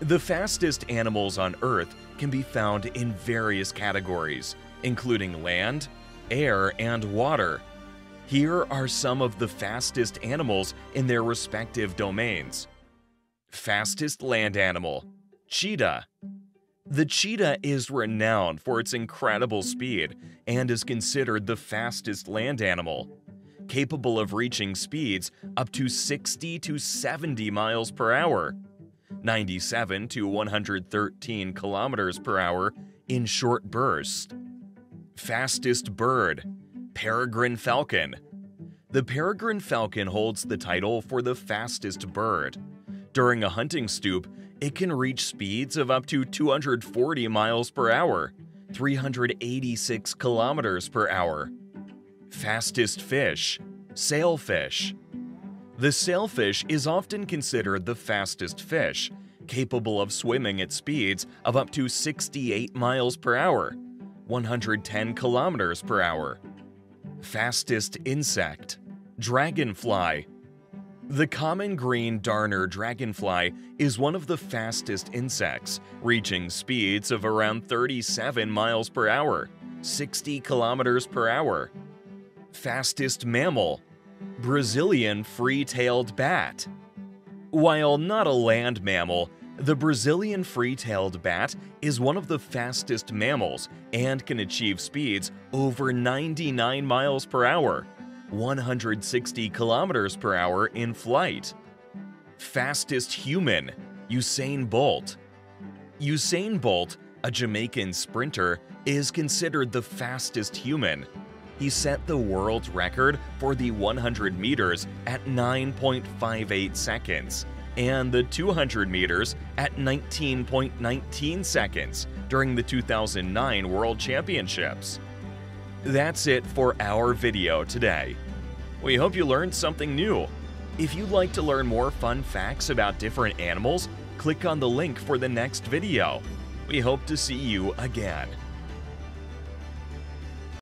The fastest animals on Earth can be found in various categories, including land, air, and water. Here are some of the fastest animals in their respective domains. Fastest land animal Cheetah. The cheetah is renowned for its incredible speed and is considered the fastest land animal, capable of reaching speeds up to 60 to 70 miles per hour, 97 to 113 kilometers per hour in short bursts. Fastest bird Peregrine falcon. The peregrine falcon holds the title for the fastest bird. During a hunting stoop, it can reach speeds of up to 240 miles per hour, 386 kilometers per hour. Fastest fish, sailfish. The sailfish is often considered the fastest fish, capable of swimming at speeds of up to 68 miles per hour, 110 kilometers per hour. Fastest insect, dragonfly. The common green darner dragonfly is one of the fastest insects, reaching speeds of around 37 miles per hour, 60 kilometers per hour. Fastest mammal, Brazilian free-tailed bat. While not a land mammal, the Brazilian free-tailed bat is one of the fastest mammals and can achieve speeds over 99 miles per hour, 160 kilometers per hour in flight. Fastest human, Usain Bolt. Usain Bolt, a Jamaican sprinter, is considered the fastest human. He set the world record for the 100 meters at 9.58 seconds and the 200 meters at 19.19 seconds during the 2009 World Championships. That's it for our video today. We hope you learned something new. If you'd like to learn more fun facts about different animals, click on the link for the next video. We hope to see you again.